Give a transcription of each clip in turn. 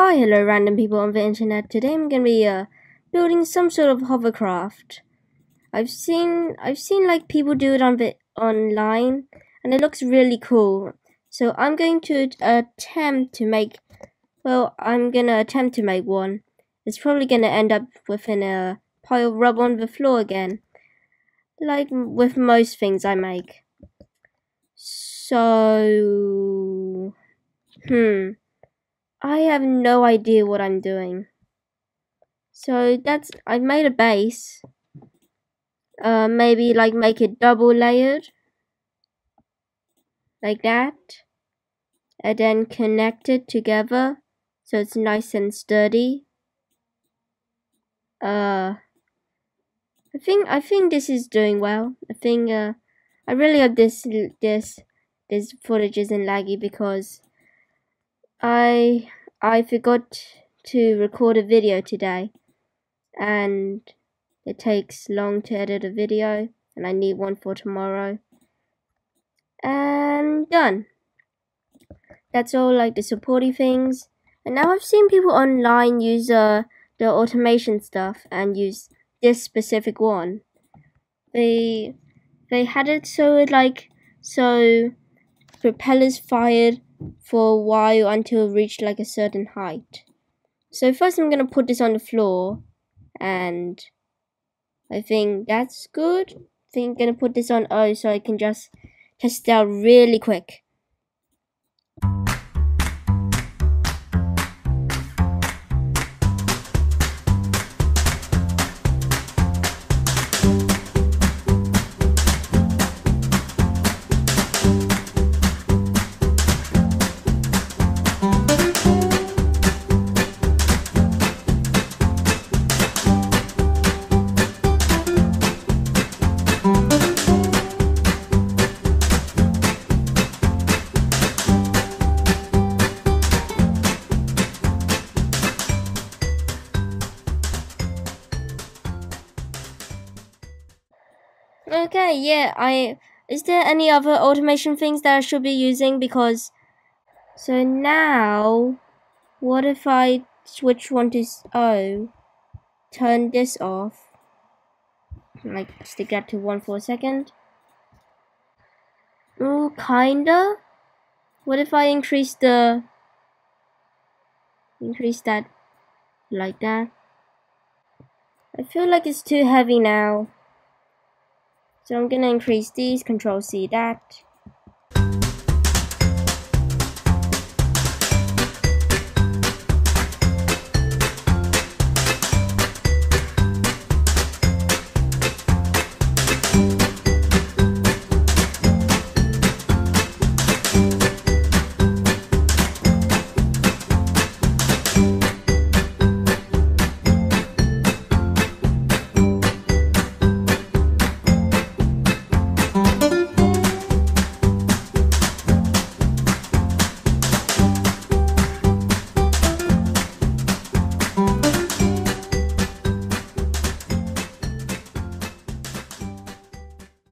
Hi, hello, random people on the internet. Today I'm gonna be uh, building some sort of hovercraft. I've seen I've seen like people do it on the online, and it looks really cool. So I'm going to attempt to make. Well, I'm gonna attempt to make one. It's probably gonna end up within a pile of rubble on the floor again, like with most things I make. So, hmm. I have no idea what I'm doing. So that's I've made a base. Uh, maybe like make it double layered, like that, and then connect it together so it's nice and sturdy. Uh, I think I think this is doing well. I think uh, I really hope this this this footage isn't laggy because I I forgot to record a video today and it takes long to edit a video and I need one for tomorrow. And done. That's all like the supporting things. And now I've seen people online use uh, the automation stuff and use this specific one. They they had it so it like so propellers fired for a while until it reached like a certain height. So first I'm gonna put this on the floor and I think that's good. I think I'm gonna put this on O so I can just test it out really quick. Okay, yeah, I is there any other automation things that I should be using? Because so now what if I switch one to oh turn this off? Like stick that to one for a second. Oh, kinda. What if I increase the increase that like that? I feel like it's too heavy now so I'm gonna increase these, control C that.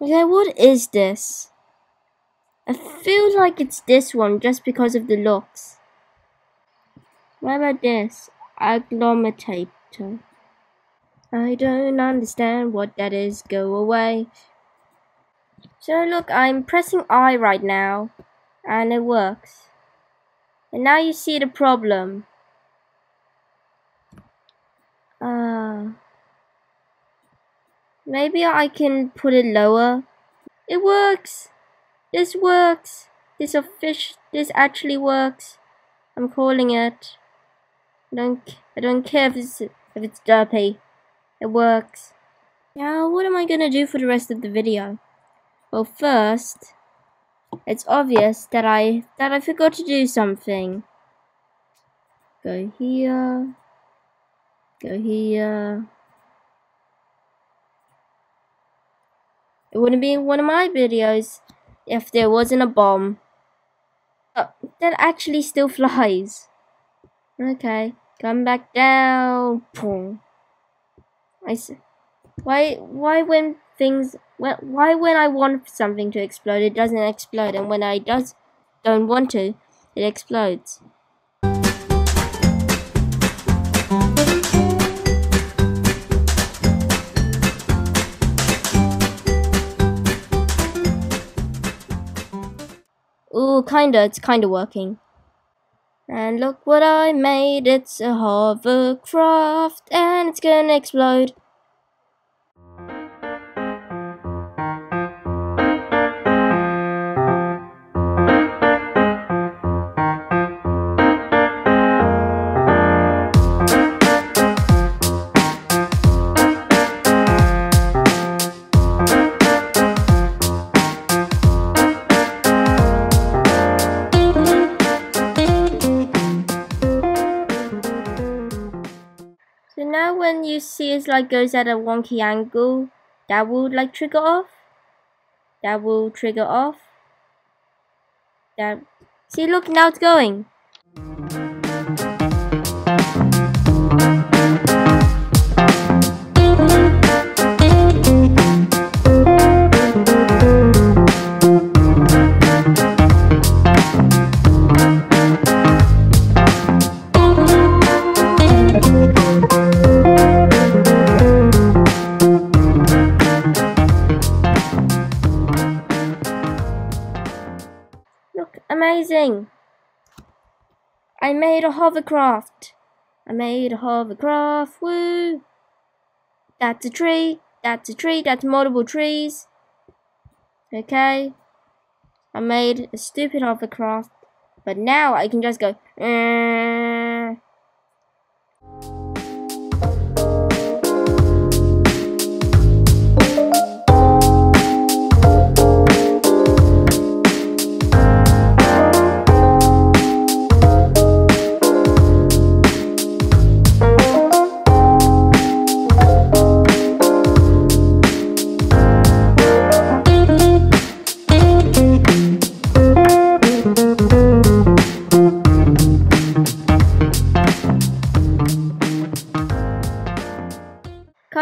Okay, what is this? I feel like it's this one just because of the looks. What about this? Anglometer. I don't understand what that is. Go away. So look, I'm pressing I right now. And it works. And now you see the problem. Uh... Maybe I can put it lower. It works. This works. This fish. This actually works. I'm calling it. I don't. I don't care if it's if it's dirty. It works. Now, what am I gonna do for the rest of the video? Well, first, it's obvious that I that I forgot to do something. Go here. Go here. It wouldn't be one of my videos if there wasn't a bomb. Oh, that actually still flies. Okay, come back down. Boom. I see. Why? Why when things? Why when I want something to explode, it doesn't explode, and when I does don't want to, it explodes. Kinda, it's kinda working. And look what I made, it's a hovercraft and it's gonna explode. So now when you see it like goes at a wonky angle, that will like trigger off. That will trigger off. That see look now it's going. Amazing! I made a hovercraft. I made a hovercraft. Woo! That's a tree. That's a tree. That's multiple trees. Okay. I made a stupid hovercraft, but now I can just go. "Eh."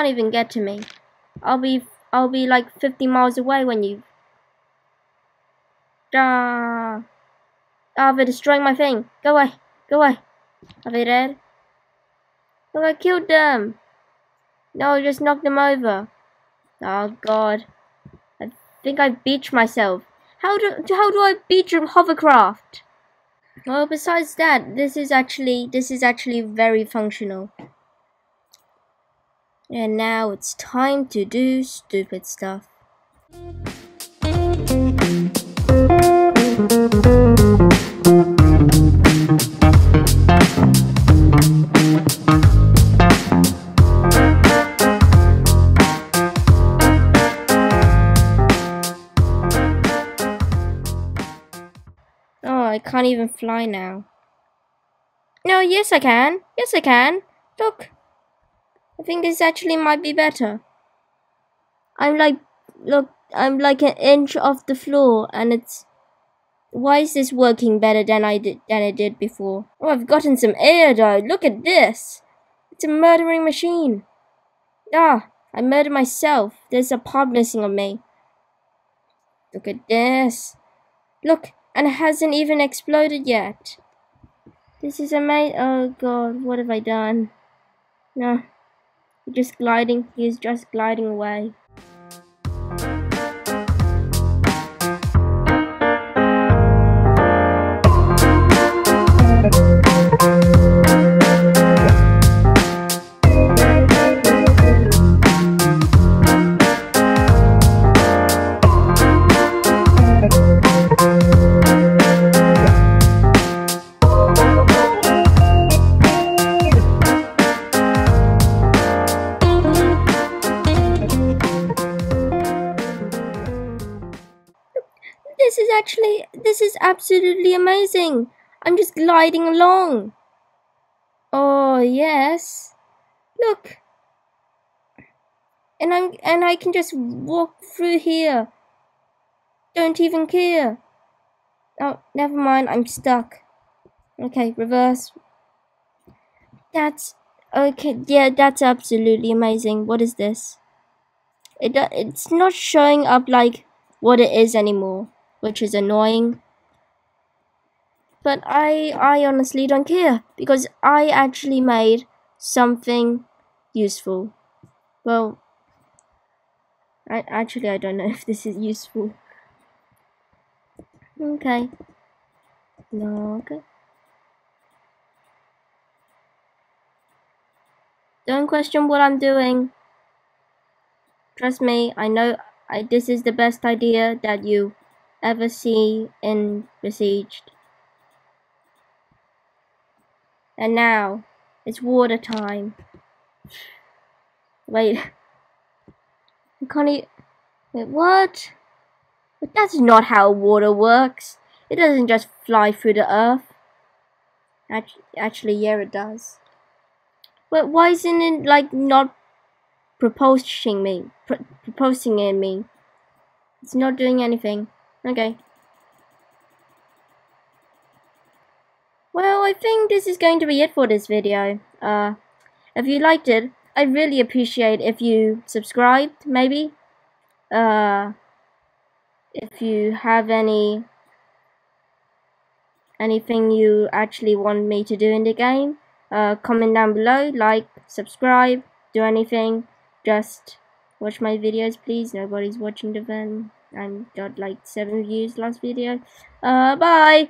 Can't even get to me. I'll be I'll be like 50 miles away when you. Ah, they're destroying my thing. Go away, go away. Are they dead? Look, I killed them. No, I just knocked them over. Oh God, I think I beached myself. How do how do I beach a hovercraft? Well, besides that, this is actually this is actually very functional. And now it's time to do stupid stuff. Oh, I can't even fly now. No, yes I can. Yes I can. Look. I think this actually might be better. I'm like, look, I'm like an inch off the floor, and it's. Why is this working better than I did than it did before? Oh, I've gotten some air though. Look at this. It's a murdering machine. Ah, I murdered myself. There's a part missing of me. Look at this. Look, and it hasn't even exploded yet. This is amazing. Oh god, what have I done? No. Just gliding, he is just gliding away. Actually, this is absolutely amazing. I'm just gliding along. Oh, yes. Look. And I'm, and I can just walk through here. Don't even care. Oh, never mind, I'm stuck. Okay, reverse. That's, okay, yeah, that's absolutely amazing. What is this? It, uh, it's not showing up like what it is anymore which is annoying. But I I honestly don't care because I actually made something useful. Well, I actually I don't know if this is useful. Okay. No, okay. Don't question what I'm doing. Trust me, I know I, this is the best idea that you ever see in Besieged. And now, it's water time. Wait. I can't eat. Wait, what? But that's not how water works. It doesn't just fly through the earth. Actually, yeah, it does. But why isn't it like not proposing me? Pr proposing in me? It's not doing anything. Okay. Well, I think this is going to be it for this video. Uh, if you liked it, I'd really appreciate if you subscribed, maybe. Uh, if you have any anything you actually want me to do in the game, uh, comment down below, like, subscribe, do anything. Just watch my videos, please. Nobody's watching the them. I got like seven views last video. Uh, bye.